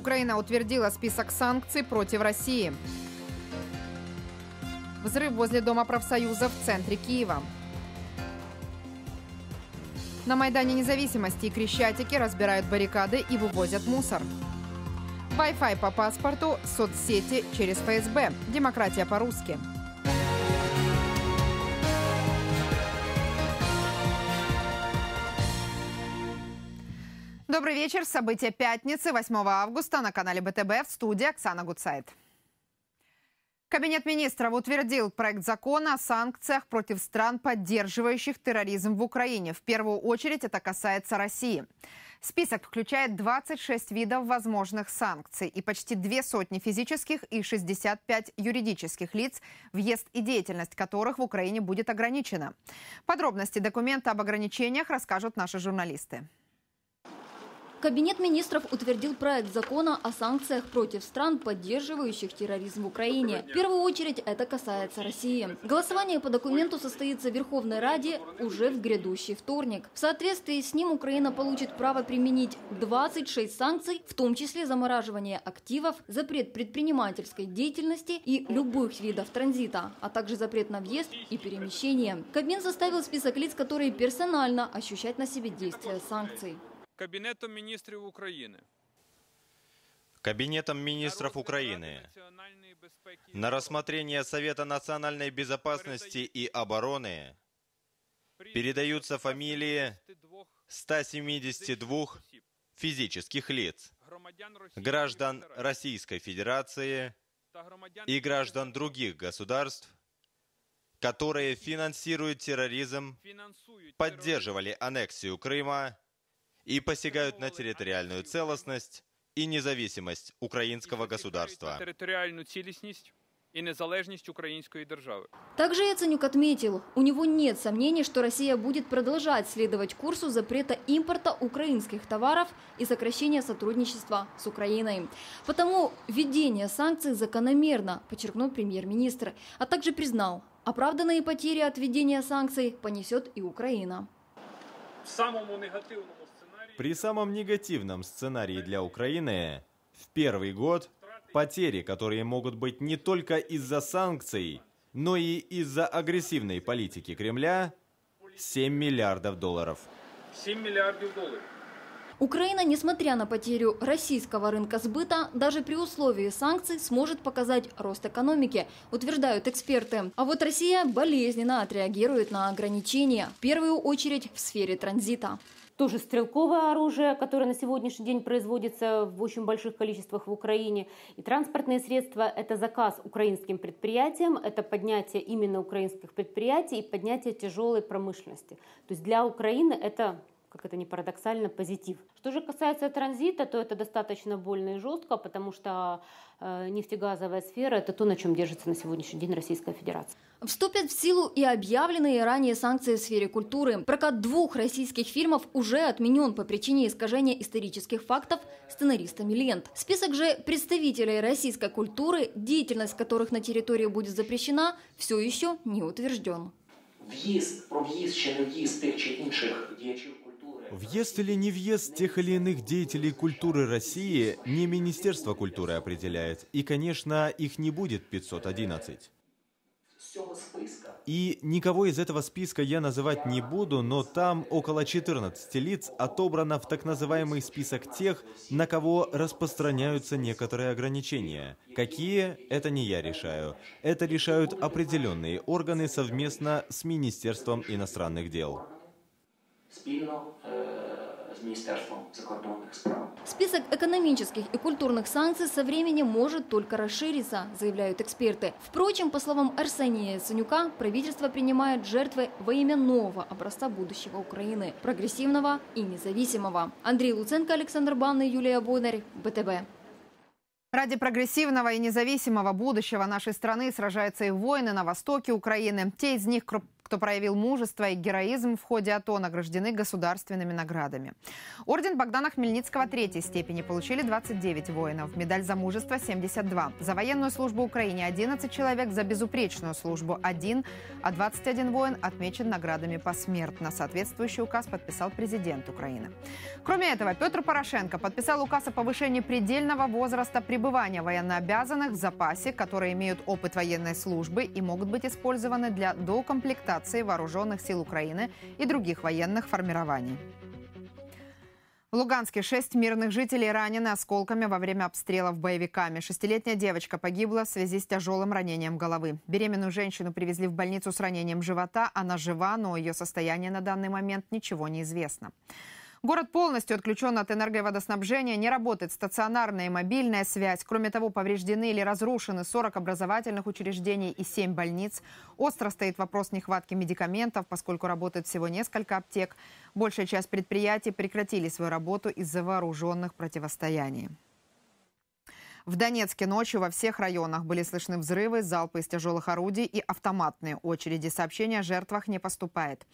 Украина утвердила список санкций против России. Взрыв возле Дома профсоюза в центре Киева. На Майдане независимости и Крещатике разбирают баррикады и вывозят мусор. Wi-Fi по паспорту, соцсети через ФСБ. Демократия по-русски. Добрый вечер. События пятницы, 8 августа на канале БТБ в студии Оксана Гуцайт. Кабинет министров утвердил проект закона о санкциях против стран, поддерживающих терроризм в Украине. В первую очередь это касается России. Список включает 26 видов возможных санкций и почти две сотни физических и 65 юридических лиц, въезд и деятельность которых в Украине будет ограничена. Подробности документа об ограничениях расскажут наши журналисты. Кабинет министров утвердил проект закона о санкциях против стран, поддерживающих терроризм в Украине. В первую очередь это касается России. Голосование по документу состоится в Верховной Раде уже в грядущий вторник. В соответствии с ним Украина получит право применить 26 санкций, в том числе замораживание активов, запрет предпринимательской деятельности и любых видов транзита, а также запрет на въезд и перемещение. Кабмин составил список лиц, которые персонально ощущать на себе действия санкций. Кабінетом міністрів України. Кабинетом министров Украины на рассмотрение Совета национальной безопасности и обороны передаются фамилии 172 физических лиц, граждан Российской Федерации и граждан других государств, которые финансируют терроризм, поддерживали аннексию Крыма и посягают на территориальную целостность и независимость украинского государства. Територіальну цілісність і незалежність української держави. Также Яценюк отметил, у него нет сомнений, что Россия будет продолжать следовать курсу запрета импорта украинских товаров и сокращения сотрудничества с Украиной. Потому введение санкций закономерно, подчеркнул премьер-министр, а также признал, оправданные потери от введения санкций понесет и Украина. В самому негативному сценарії При самом негативном сценарии для Украины в первый год потери, которые могут быть не только из-за санкций, но и из-за агрессивной политики Кремля, 7 миллиардов долларов. 7 мільярдів доларів. Украина, несмотря на потерю российского рынка сбыта, даже при условии санкций сможет показать рост экономики, утверждают эксперты. А вот Россия болезненно отреагирует на ограничения, в первую очередь в сфере транзита. тоже стрелковое оружие, которое на сегодняшний день производится в очень больших количествах в Украине. И транспортные средства – это заказ украинским предприятиям, это поднятие именно украинских предприятий и поднятие тяжелой промышленности. То есть для Украины это как это ни парадоксально, позитив. Что же касается транзита, то это достаточно больно и жестко, потому что э, нефтегазовая сфера – это то, на чем держится на сегодняшний день Российская Федерация. Вступят в силу и объявленные ранее санкции в сфере культуры. Прокат двух российских фильмов уже отменен по причине искажения исторических фактов сценаристами лент. Список же представителей российской культуры, деятельность которых на территории будет запрещена, все еще не утвержден. в'їзд, про в'їзд чи не в'їзд тих чи інших діячів культури. Въезд или не въезд тех или иных деятелей культуры России не Министерство культуры определяет. И, конечно, их не будет 511. З цього списка И никого из этого списка я называть не буду, но там около 14 лиц отобрано в так называемый список тех, на кого распространяются некоторые ограничения. Какие, это не я решаю. Это решают определенные органы совместно с Министерством иностранных дел спільно е, з Міністерством закордонних справ. Список экономических и культурных санкций со временем может только расшириться, заявляют эксперты. Впрочем, по словам Арсения Яценюка, правительство принимает жертвы во имя нового образца будущего Украины – прогрессивного и независимого. Андрей Луценко, Александр Банный, Юлия Бойнарь, БТБ. Ради прогрессивного и независимого будущего нашей страны сражаются и воины на востоке Украины. Те из них, кро- кто проявил мужество и героизм в ходе АТО, награждены государственными наградами. Орден Богдана Хмельницкого третьей степени получили 29 воинов, медаль за мужество 72, за военную службу Украине 11 человек, за безупречную службу 1, а 21 воин отмечен наградами посмертно. Соответствующий указ подписал президент Украины. Кроме этого, Петр Порошенко подписал указ о повышении предельного возраста пребывания военнообязанных в запасе, которые имеют опыт военной службы и могут быть использованы для доукомплектации вооруженных сил Украины и других военных формирований. В Луганске шесть мирных жителей ранены осколками во время обстрелов боевиками. Шестилетняя девочка погибла в связи с тяжелым ранением головы. Беременную женщину привезли в больницу с ранением живота. Она жива, но ее состояние на данный момент ничего не известно. Город полностью отключен от энерговодоснабжения, не работает стационарная и мобильная связь. Кроме того, повреждены или разрушены 40 образовательных учреждений и 7 больниц. Остро стоит вопрос нехватки медикаментов, поскольку работает всего несколько аптек. Большая часть предприятий прекратили свою работу из-за вооруженных противостояний. В Донецке ночью во всех районах были слышны взрывы, залпы из тяжелых орудий и автоматные очереди. Сообщения о жертвах не поступает.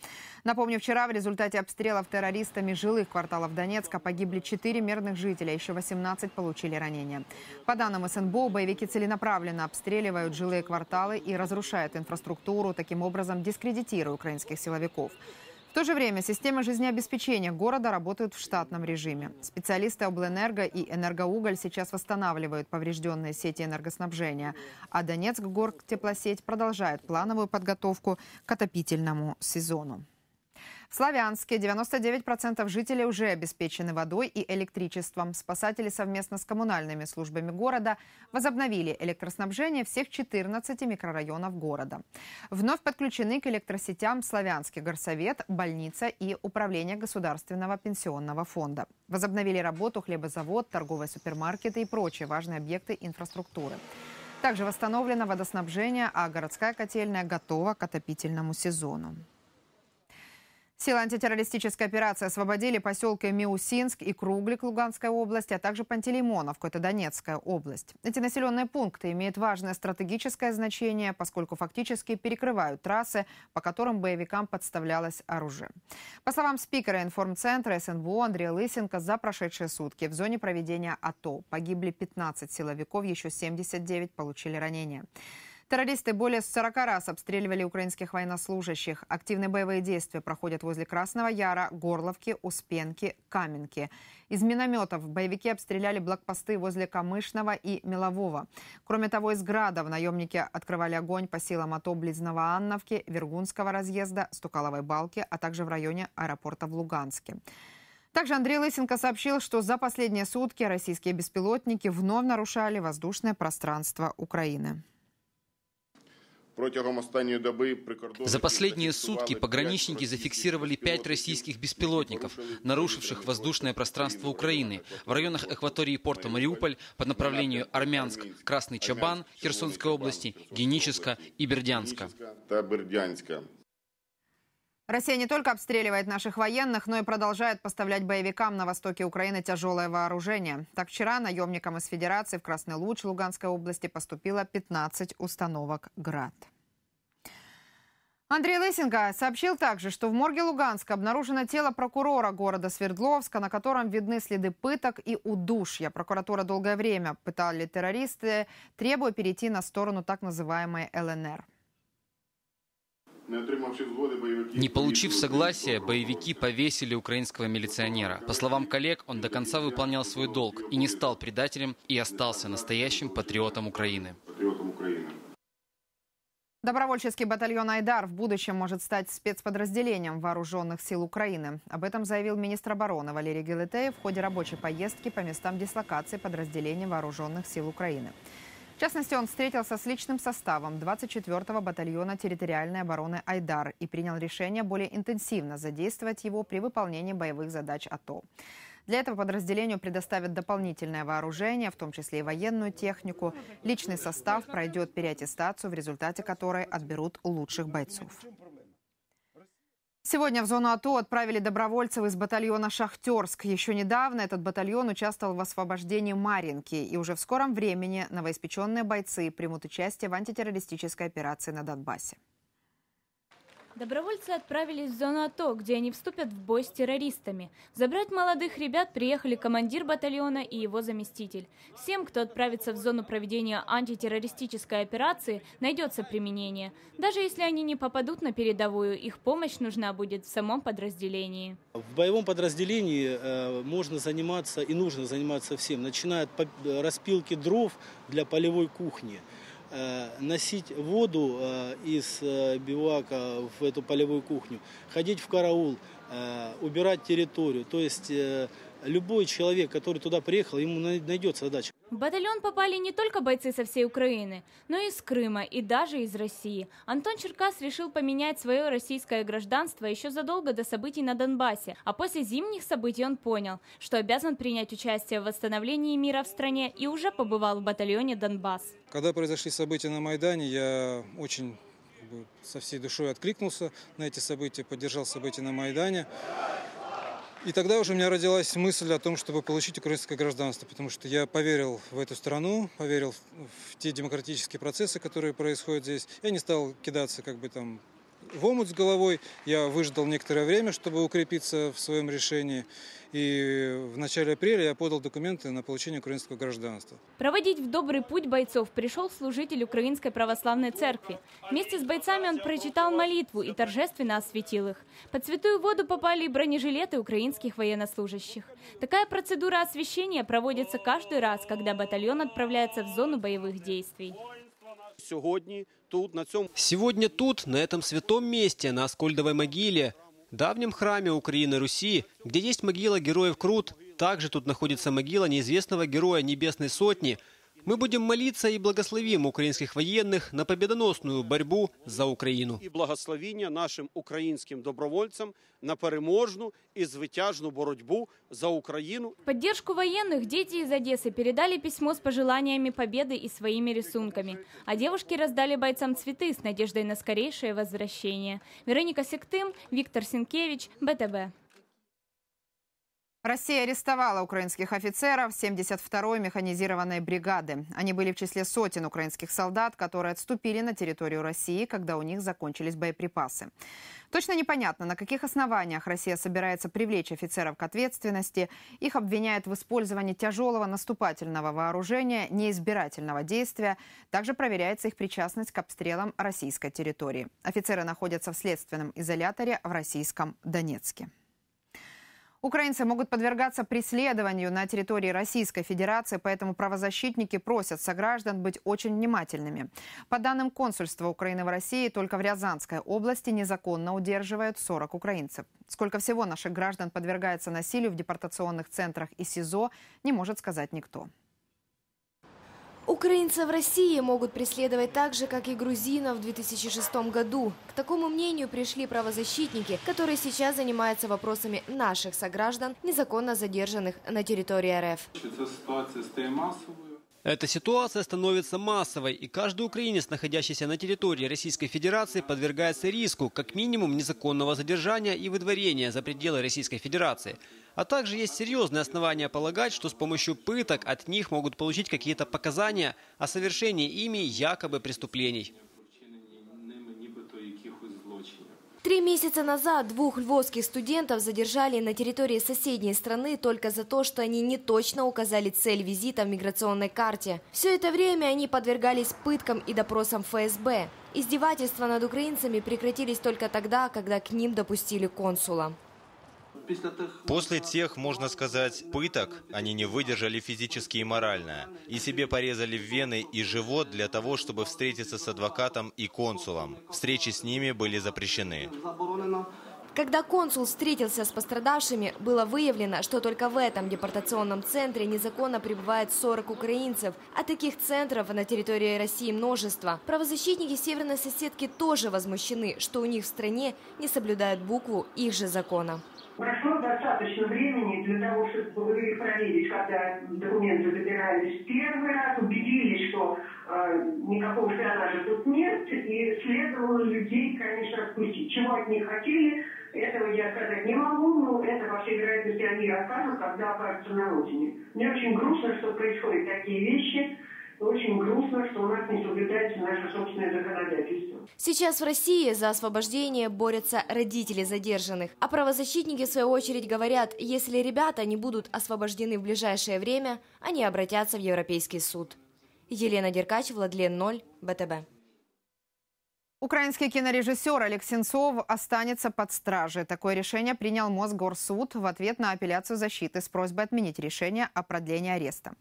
Напомню, вчера в результате обстрелов террористами жилых кварталов Донецка погибли 4 мирных жителя, еще 18 получили ранения. По данным СНБО, боевики целенаправленно обстреливают жилые кварталы и разрушают инфраструктуру, таким образом дискредитируя украинских силовиков. В то же время системы жизнеобеспечения города работают в штатном режиме. Специалисты Облэнерго и Энергоуголь сейчас восстанавливают поврежденные сети энергоснабжения, а Донецк Гортеплосеть продолжает плановую подготовку к отопительному сезону. В Славянске 99% жителей уже обеспечены водой и электричеством. Спасатели совместно с коммунальными службами города возобновили электроснабжение всех 14 микрорайонов города. Вновь подключены к электросетям Славянский горсовет, больница и Управление государственного пенсионного фонда. Возобновили работу хлебозавод, торговые супермаркеты и прочие важные объекты инфраструктуры. Также восстановлено водоснабжение, а городская котельная готова к отопительному сезону. Силы антитеррористической операции освободили поселки Миусинск и Круглик Луганской области, а также Пантелеймоновку, это Донецкая область. Эти населенные пункты имеют важное стратегическое значение, поскольку фактически перекрывают трассы, по которым боевикам подставлялось оружие. По словам спикера информцентра СНБО Андрея Лысенко, за прошедшие сутки в зоне проведения АТО погибли 15 силовиков, еще 79 получили ранения. Террористы более 40 раз обстреливали украинских военнослужащих. Активные боевые действия проходят возле Красного Яра, Горловки, Успенки, Каменки. Из минометов боевики обстреляли блокпосты возле Камышного и Мелового. Кроме того, из градов наемники открывали огонь по силам АТО близ Новоанновки, Вергунского разъезда, Стукаловой балки, а также в районе аэропорта в Луганске. Также Андрей Лысенко сообщил, что за последние сутки российские беспилотники вновь нарушали воздушное пространство Украины. За последние сутки пограничники зафиксировали пять российских беспилотников, нарушивших воздушное пространство Украины в районах экватории порта Мариуполь по направлению Армянск, Красный Чабан Херсонской области, Геническа и Бердянска. Россия не только обстреливает наших военных, но и продолжает поставлять боевикам на востоке Украины тяжелое вооружение. Так вчера наемникам из Федерации в Красный Луч Луганской области поступило 15 установок «Град». Андрей Лысенко сообщил также, что в морге Луганска обнаружено тело прокурора города Свердловска, на котором видны следы пыток и удушья. Прокуратура долгое время пытали террористы, требуя перейти на сторону так называемой ЛНР. Не получив согласия, боевики повесили украинского милиционера. По словам коллег, он до конца выполнял свой долг и не стал предателем и остался настоящим патриотом Украины. Добровольческий батальон «Айдар» в будущем может стать спецподразделением вооруженных сил Украины. Об этом заявил министр обороны Валерий Гелетеев в ходе рабочей поездки по местам дислокации подразделений вооруженных сил Украины. В частности, он встретился с личным составом 24-го батальона территориальной обороны «Айдар» и принял решение более интенсивно задействовать его при выполнении боевых задач АТО. Для этого подразделению предоставят дополнительное вооружение, в том числе и военную технику. Личный состав пройдет переаттестацию, в результате которой отберут лучших бойцов. Сегодня в зону АТО отправили добровольцев из батальона «Шахтерск». Еще недавно этот батальон участвовал в освобождении Маринки. И уже в скором времени новоиспеченные бойцы примут участие в антитеррористической операции на Донбассе. Добровольцы отправились в зону АТО, где они вступят в бой с террористами. Забрать молодых ребят приехали командир батальона и его заместитель. Всем, кто отправится в зону проведения антитеррористической операции, найдется применение. Даже если они не попадут на передовую, их помощь нужна будет в самом подразделении. В боевом подразделении э, можно заниматься и нужно заниматься всем, начиная от распилки дров для полевой кухни – носить воду э, из э, бивака в эту полевую кухню, ходить в караул, убирать территорию. То есть любой человек, который туда приехал, ему найдется задача. В батальон попали не только бойцы со всей Украины, но и из Крыма и даже из России. Антон Черкас решил поменять свое российское гражданство еще задолго до событий на Донбассе, а после зимних событий он понял, что обязан принять участие в восстановлении мира в стране и уже побывал в батальоне Донбасс. Когда произошли события на Майдане, я очень со всей душой откликнулся на эти события, поддержал события на Майдане. И тогда уже у меня родилась мысль о том, чтобы получить украинское гражданство, потому что я поверил в эту страну, поверил в те демократические процессы, которые происходят здесь. Я не стал кидаться как бы там в омут с головой. Я выждал некоторое время, чтобы укрепиться в своем решении. И в начале апреля я подал документы на получение украинского гражданства. Проводить в добрый путь бойцов пришел служитель Украинской Православной Церкви. Вместе с бойцами он прочитал молитву и торжественно осветил их. Под святую воду попали и бронежилеты украинских военнослужащих. Такая процедура освящения проводится каждый раз, когда батальон отправляется в зону боевых действий. Сегодня тут, на цьому... Сегодня тут, на этом святом месте, на Аскольдовой могиле, давнем храме Украины Руси, где есть могила героев Крут, также тут находится могила неизвестного героя Небесной Сотни – мы будем молиться и благословим украинских военных на победоносную борьбу за Украину. И благословения нашим украинским добровольцам на переможную и звитяжную борьбу за Украину. В поддержку военных дети из Одессы передали письмо с пожеланиями победы и своими рисунками. А девушки раздали бойцам цветы с надеждой на скорейшее возвращение. Вероника Сектым, Виктор Синкевич, БТБ. Россия арестовала украинских офицеров 72-й механизированной бригады. Они были в числе сотен украинских солдат, которые отступили на территорию России, когда у них закончились боеприпасы. Точно непонятно, на каких основаниях Россия собирается привлечь офицеров к ответственности. Их обвиняют в использовании тяжелого наступательного вооружения, неизбирательного действия. Также проверяется их причастность к обстрелам российской территории. Офицеры находятся в следственном изоляторе в российском Донецке. Украинцы могут подвергаться преследованию на территории Российской Федерации, поэтому правозащитники просят сограждан быть очень внимательными. По данным консульства Украины в России, только в Рязанской области незаконно удерживают 40 украинцев. Сколько всего наших граждан подвергается насилию в депортационных центрах и СИЗО, не может сказать никто. Украинцев в России могут преследовать так же, как и грузинов в 2006 году. К такому мнению пришли правозащитники, которые сейчас занимаются вопросами наших сограждан, незаконно задержанных на территории РФ. Эта ситуация становится массовой, и каждый украинец, находящийся на территории Российской Федерации, подвергается риску как минимум незаконного задержания и выдворения за пределы Российской Федерации. А также есть серьезные основания полагать, что с помощью пыток от них могут получить какие-то показания о совершении ими якобы преступлений. Три месяца назад двух львовских студентов задержали на территории соседней страны только за то, что они не точно указали цель визита в миграционной карте. Все это время они подвергались пыткам и допросам ФСБ. Издевательства над украинцами прекратились только тогда, когда к ним допустили консула. После тех, можно сказать, пыток, они не выдержали физически и морально, и себе порезали вены и живот для того, чтобы встретиться с адвокатом и консулом. Встречи с ними были запрещены. Когда консул встретился с пострадавшими, было выявлено, что только в этом депортационном центре незаконно пребывает 40 украинцев, а таких центров на территории России множество. Правозащитники северной соседки тоже возмущены, что у них в стране не соблюдают букву их же закона. Прошло достаточно времени для того, чтобы их проверить, когда документы забирались первый раз, убедились, что э, никакого шпионажа тут нет, и следовало людей, конечно, отпустить. Чего от них хотели, этого я сказать не могу, но это, во всей вероятности, они расскажут, когда окажутся на родине. Мне очень грустно, что происходят такие вещи, очень грустно, что у нас не соблюдается наше собственное законодательство. Сейчас в России за освобождение борются родители задержанных. А правозащитники, в свою очередь, говорят, если ребята не будут освобождены в ближайшее время, они обратятся в Европейский суд. Елена Деркач, Владлен Ноль, БТБ. Украинский кинорежиссер Олег Сенцов останется под стражей. Такое решение принял Мосгорсуд в ответ на апелляцию защиты с просьбой отменить решение о продлении ареста.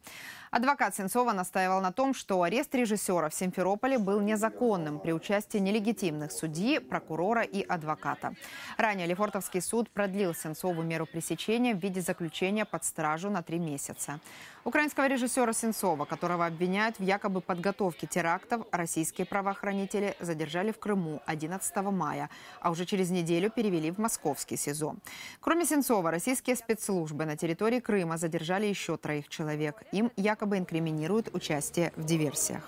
Адвокат Сенцова настаивал на том, что арест режиссера в Симферополе был незаконным при участии нелегитимных судьи, прокурора и адвоката. Ранее Лефортовский суд продлил Сенцову меру пресечения в виде заключения под стражу на три месяца. Украинского режиссера Сенцова, которого обвиняют в якобы подготовке терактов, российские правоохранители задержали в Крыму 11 мая, а уже через неделю перевели в московский СИЗО. Кроме Сенцова, российские спецслужбы на территории Крыма задержали еще троих человек. Им якобы инкриминируют участие в диверсиях.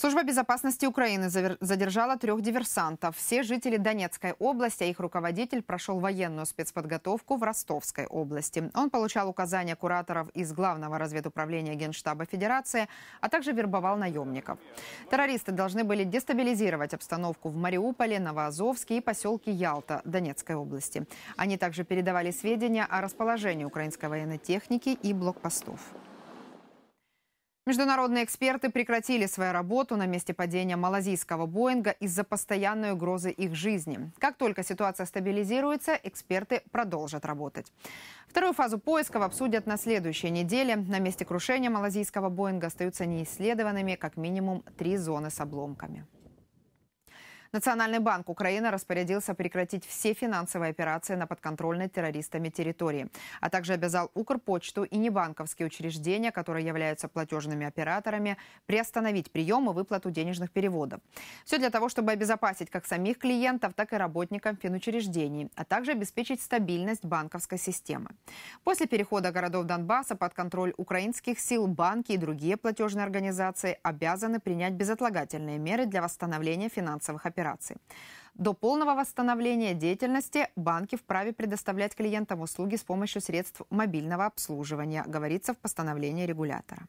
Служба безопасности Украины задержала трех диверсантов. Все жители Донецкой области, а их руководитель прошел военную спецподготовку в Ростовской области. Он получал указания кураторов из Главного разведуправления Генштаба Федерации, а также вербовал наемников. Террористы должны были дестабилизировать обстановку в Мариуполе, Новоазовске и поселке Ялта Донецкой области. Они также передавали сведения о расположении украинской военной техники и блокпостов. Международные эксперты прекратили свою работу на месте падения малазийского Боинга из-за постоянной угрозы их жизни. Как только ситуация стабилизируется, эксперты продолжат работать. Вторую фазу поисков обсудят на следующей неделе. На месте крушения малазийского Боинга остаются неисследованными как минимум три зоны с обломками. Национальный банк Украины распорядился прекратить все финансовые операции на подконтрольной террористами территории, а также обязал Укрпочту и небанковские учреждения, которые являются платежными операторами, приостановить прием и выплату денежных переводов. Все для того, чтобы обезопасить как самих клиентов, так и работников финучреждений, а также обеспечить стабильность банковской системы. После перехода городов Донбасса под контроль украинских сил банки и другие платежные организации обязаны принять безотлагательные меры для восстановления финансовых операций операций. До полного восстановления деятельности банки вправе предоставлять клиентам услуги с помощью средств мобильного обслуживания, говорится в постановлении регулятора.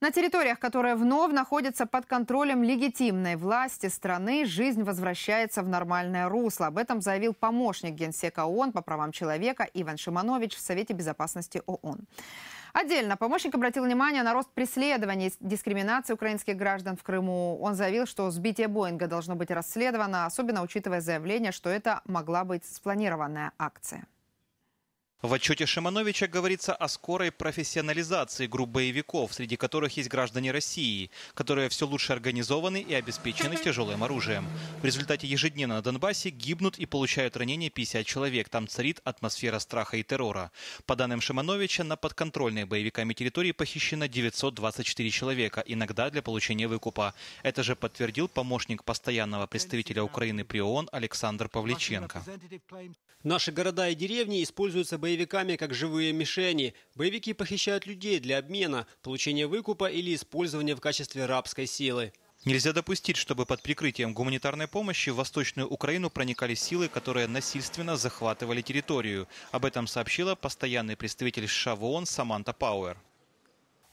На территориях, которые вновь находятся под контролем легитимной власти страны, жизнь возвращается в нормальное русло. Об этом заявил помощник Генсека ООН по правам человека Иван Шиманович в Совете безопасности ООН. Отдельно помощник обратил внимание на рост преследований и дискриминации украинских граждан в Крыму. Он заявил, что сбитие Боинга должно быть расследовано, особенно учитывая заявление, что это могла быть спланированная акция. В отчете Шимановича говорится о скорой профессионализации групп боевиков, среди которых есть граждане России, которые все лучше организованы и обеспечены тяжелым оружием. В результате ежедневно на Донбассе гибнут и получают ранения 50 человек. Там царит атмосфера страха и террора. По данным Шимановича, на подконтрольные боевиками территории похищено 924 человека, иногда для получения выкупа. Это же подтвердил помощник постоянного представителя Украины при ООН Александр Павличенко. Наши города и деревни используются боевиками как живые мишени. Боевики похищают людей для обмена, получения выкупа или использования в качестве рабской силы. Нельзя допустить, чтобы под прикрытием гуманитарной помощи в Восточную Украину проникали силы, которые насильственно захватывали территорию. Об этом сообщила постоянный представитель США в ООН Саманта Пауэр.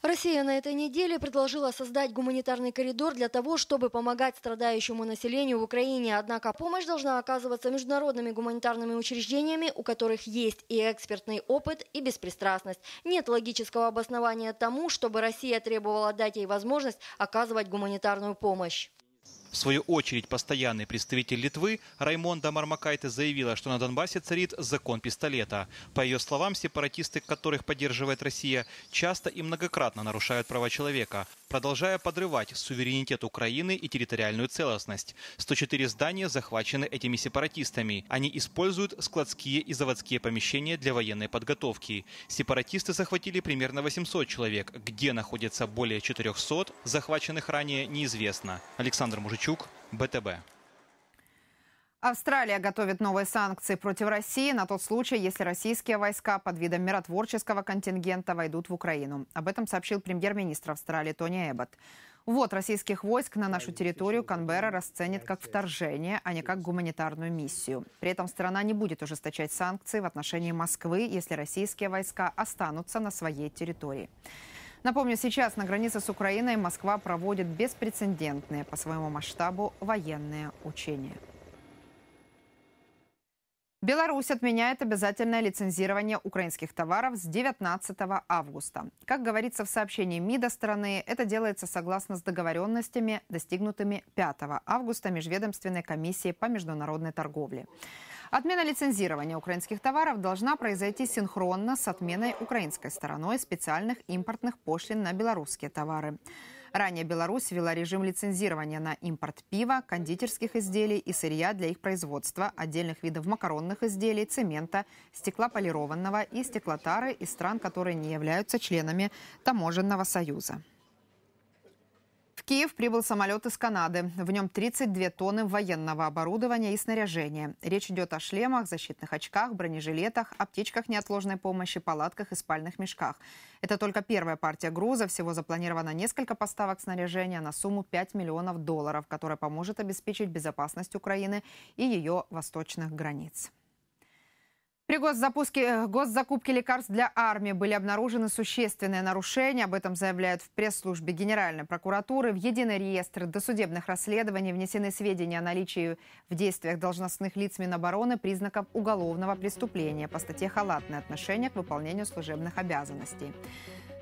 Россия на этой неделе предложила создать гуманитарный коридор для того, чтобы помогать страдающему населению в Украине. Однако помощь должна оказываться международными гуманитарными учреждениями, у которых есть и экспертный опыт, и беспристрастность. Нет логического обоснования тому, чтобы Россия требовала дать ей возможность оказывать гуманитарную помощь. В свою очередь, постоянный представитель Литвы Раймонда Мармакайте заявила, что на Донбассе царит закон пистолета. По ее словам, сепаратисты, которых поддерживает Россия, часто и многократно нарушают права человека продолжая подрывать суверенитет Украины и территориальную целостность. 104 здания захвачены этими сепаратистами. Они используют складские и заводские помещения для военной подготовки. Сепаратисты захватили примерно 800 человек. Где находится более 400, захваченных ранее, неизвестно. Александр Мужичук, БТБ. Австралия готовит новые санкции против России на тот случай, если российские войска под видом миротворческого контингента войдут в Украину. Об этом сообщил премьер-министр Австралии Тони Эббот. Ввод российских войск на нашу территорию Канберра расценит как вторжение, а не как гуманитарную миссию. При этом страна не будет ужесточать санкции в отношении Москвы, если российские войска останутся на своей территории. Напомню, сейчас на границе с Украиной Москва проводит беспрецедентные по своему масштабу военные учения. Беларусь отменяет обязательное лицензирование украинских товаров с 19 августа. Как говорится в сообщении МИДа страны, это делается согласно с договоренностями, достигнутыми 5 августа Межведомственной комиссией по международной торговле. Отмена лицензирования украинских товаров должна произойти синхронно с отменой украинской стороной специальных импортных пошлин на белорусские товары. Ранее Беларусь ввела режим лицензирования на импорт пива, кондитерских изделий и сырья для их производства, отдельных видов макаронных изделий, цемента, стекла полированного и стеклотары из стран, которые не являются членами Таможенного союза. Киев прибыл самолет из Канады. В нем 32 тонны военного оборудования и снаряжения. Речь идет о шлемах, защитных очках, бронежилетах, аптечках неотложной помощи, палатках и спальных мешках. Это только первая партия груза. Всего запланировано несколько поставок снаряжения на сумму 5 миллионов долларов, которая поможет обеспечить безопасность Украины и ее восточных границ. При госзапуске, э, госзакупке лекарств для армии были обнаружены существенные нарушения. Об этом заявляют в пресс-службе Генеральной прокуратуры. В единый реестр досудебных расследований внесены сведения о наличии в действиях должностных лиц Минобороны признаков уголовного преступления по статье «Халатное отношение к выполнению служебных обязанностей».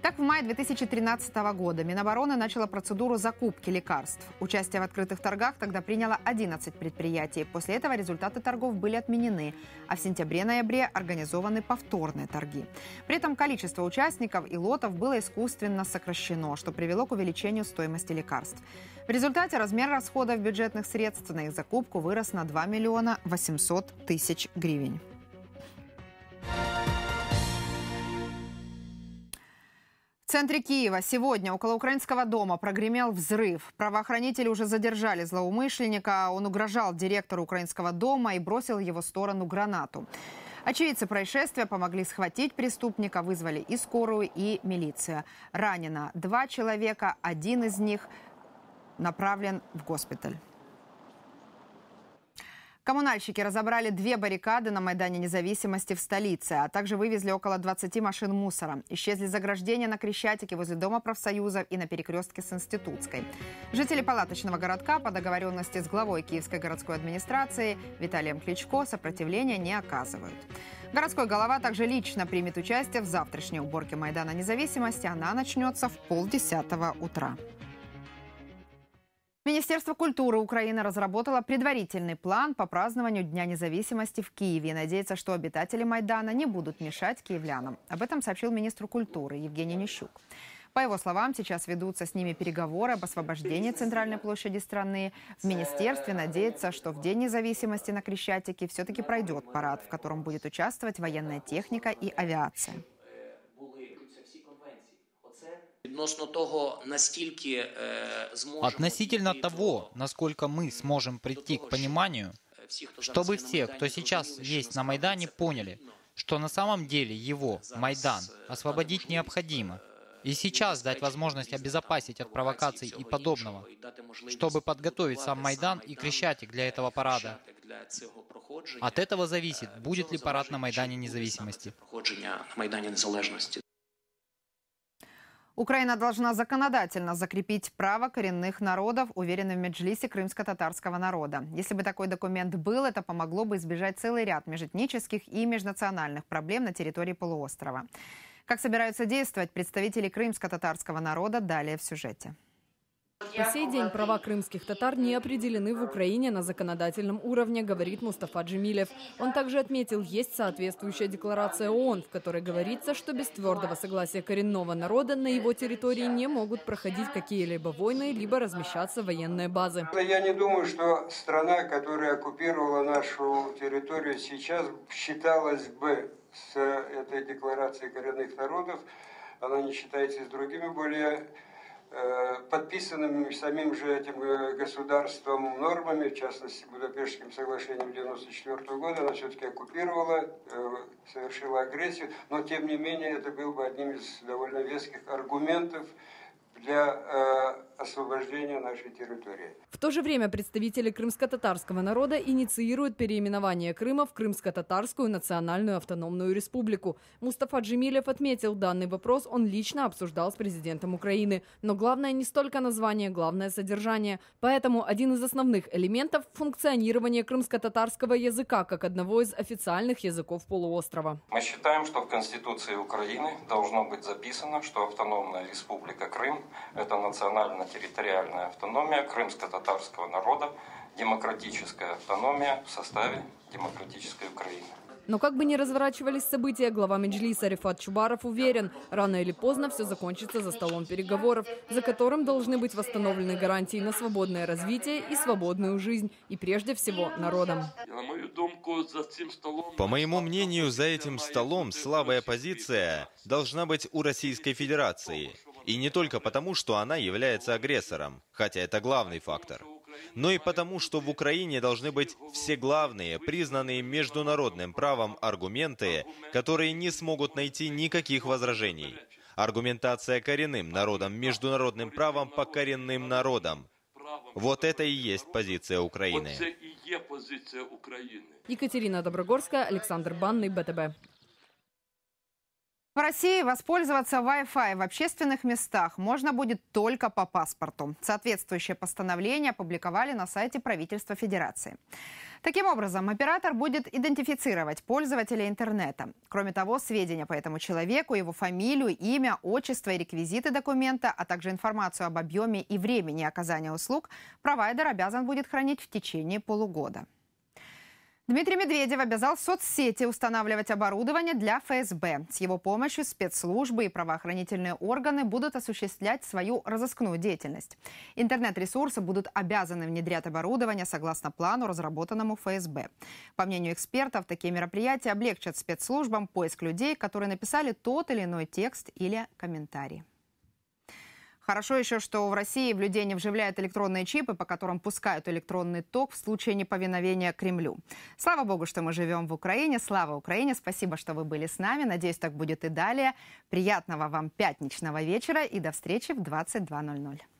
Так, в мае 2013 года Минобороны начала процедуру закупки лекарств. Участие в открытых торгах тогда приняло 11 предприятий. После этого результаты торгов были отменены, а в сентябре-ноябре организованы повторные торги. При этом количество участников и лотов было искусственно сокращено, что привело к увеличению стоимости лекарств. В результате размер расходов бюджетных средств на их закупку вырос на 2 миллиона 800 тысяч гривен. В центре Киева сегодня около украинского дома прогремел взрыв. Правоохранители уже задержали злоумышленника. Он угрожал директору украинского дома и бросил в его сторону гранату. Очевидцы происшествия помогли схватить преступника, вызвали и скорую, и милицию. Ранено два человека, один из них направлен в госпиталь. Коммунальщики разобрали две баррикады на Майдане независимости в столице, а также вывезли около 20 машин мусора. Исчезли заграждения на Крещатике возле Дома профсоюзов и на перекрестке с Институтской. Жители палаточного городка по договоренности с главой Киевской городской администрации Виталием Кличко сопротивления не оказывают. Городской голова также лично примет участие в завтрашней уборке Майдана независимости. Она начнется в полдесятого утра. Министерство культуры Украины разработало предварительный план по празднованию Дня независимости в Киеве и надеется, что обитатели Майдана не будут мешать киевлянам. Об этом сообщил министр культуры Евгений Нищук. По его словам, сейчас ведутся с ними переговоры об освобождении центральной площади страны. В министерстве надеются, что в День независимости на Крещатике все-таки пройдет парад, в котором будет участвовать военная техника и авиация. Относительно того, насколько мы сможем прийти к пониманию, чтобы все, кто сейчас есть на Майдане, поняли, что на самом деле его, Майдан, освободить необходимо. И сейчас дать возможность обезопасить от провокаций и подобного, чтобы подготовить сам Майдан и Крещатик для этого парада. От этого зависит, будет ли парад на Майдане независимости. Украина должна законодательно закрепить право коренных народов, уверены в Меджлисе крымско-татарского народа. Если бы такой документ был, это помогло бы избежать целый ряд межэтнических и межнациональных проблем на территории полуострова. Как собираются действовать представители крымско-татарского народа, далее в сюжете. По сей день права крымских татар не определены в Украине на законодательном уровне, говорит Мустафа Джемилев. Он также отметил, есть соответствующая декларация ООН, в которой говорится, что без твердого согласия коренного народа на его территории не могут проходить какие-либо войны, либо размещаться военные базы. Я не думаю, что страна, которая оккупировала нашу территорию сейчас, считалась бы с этой декларацией коренных народов. Она не считается с другими более подписанными самим же этим э, государством нормами, в частности Будапештским соглашением 1994 года, она все-таки оккупировала, э, совершила агрессию, но тем не менее это был бы одним из довольно веских аргументов для освобождения нашей территории. В то же время представители крымско-татарского народа инициируют переименование Крыма в Крымско-татарскую национальную автономную республику. Мустафа Джемилев отметил, данный вопрос он лично обсуждал с президентом Украины. Но главное не столько название, главное содержание. Поэтому один из основных элементов – функционирование крымско-татарского языка как одного из официальных языков полуострова. Мы считаем, что в Конституции Украины должно быть записано, что автономная республика Крым – это национально-территориальная автономия крымско-татарского народа, демократическая автономия в составе демократической Украины. Но как бы ни разворачивались события, глава Меджлиса Рифат Чубаров уверен, рано или поздно все закончится за столом переговоров, за которым должны быть восстановлены гарантии на свободное развитие и свободную жизнь, и прежде всего народом. По моему мнению, за этим столом слабая позиция должна быть у Российской Федерации. И не только потому, что она является агрессором, хотя это главный фактор – но и потому, что в Украине должны быть все главные, признанные международным правом аргументы, которые не смогут найти никаких возражений. Аргументация коренным народом, международным правом по коренным народам. Вот это и есть позиция Украины. Екатерина Доброгорская, Александр Банный, БТБ. В России воспользоваться Wi-Fi в общественных местах можно будет только по паспорту. Соответствующее постановление опубликовали на сайте правительства Федерации. Таким образом, оператор будет идентифицировать пользователя интернета. Кроме того, сведения по этому человеку, его фамилию, имя, отчество и реквизиты документа, а также информацию об объеме и времени оказания услуг провайдер обязан будет хранить в течение полугода. Дмитрий Медведев обязал соцсети устанавливать оборудование для ФСБ. С его помощью спецслужбы и правоохранительные органы будут осуществлять свою разыскную деятельность. Интернет-ресурсы будут обязаны внедрять оборудование согласно плану, разработанному ФСБ. По мнению экспертов, такие мероприятия облегчат спецслужбам поиск людей, которые написали тот или иной текст или комментарий. Хорошо еще, что в России в людей не вживляют электронные чипы, по которым пускают электронный ток в случае неповиновения Кремлю. Слава богу, что мы живем в Украине. Слава Украине. Спасибо, что вы были с нами. Надеюсь, так будет и далее. Приятного вам пятничного вечера и до встречи в 22.00.